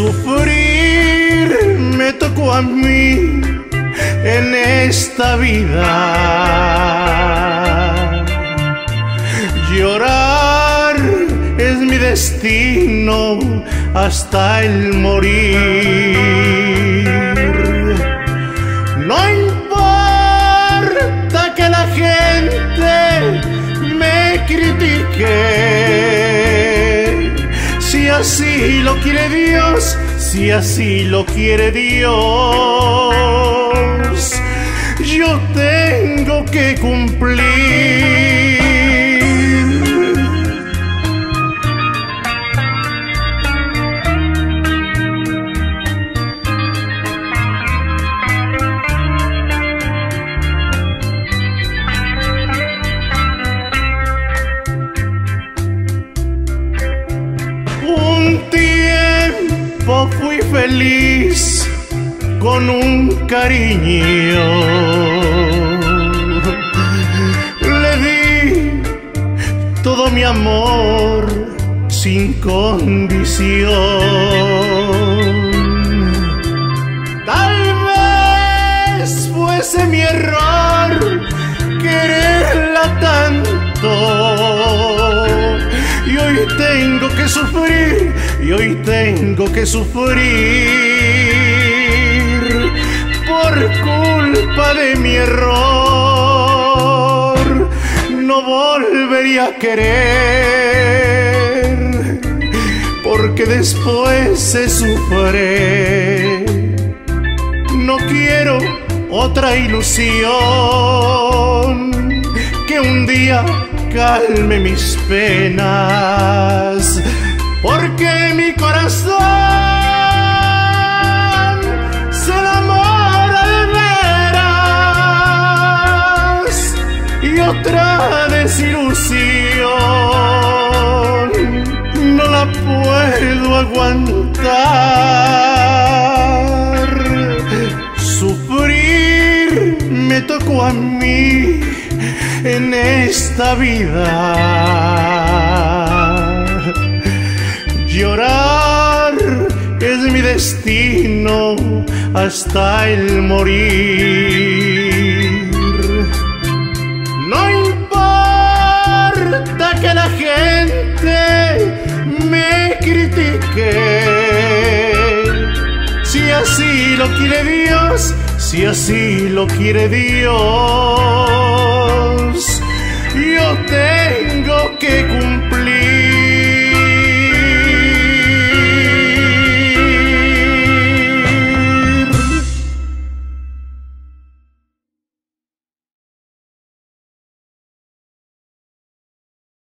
Sufrir me tocó a mí en esta vida. Llorar es mi destino hasta el morir. No importa que la gente me critique si así lo quiere Dios, si así lo quiere Dios, yo tengo que cumplir. Fui feliz con un cariño. Le di todo mi amor sin condición. Tal vez fuese mi error quererla tanto. Hoy tengo que sufrir y hoy tengo que sufrir por culpa de mi error. No volvería a querer porque después se sufre. No quiero otra ilusión que calme mis penas porque mi corazón se enamora de veras y otra desilusión no la puedo aguantar. Sufrir me tocó a mí en esta vida Llorar es mi destino hasta el morir. No importa que la gente me critique. Si así lo quiere Dios, si así lo quiere Dios, que cumplir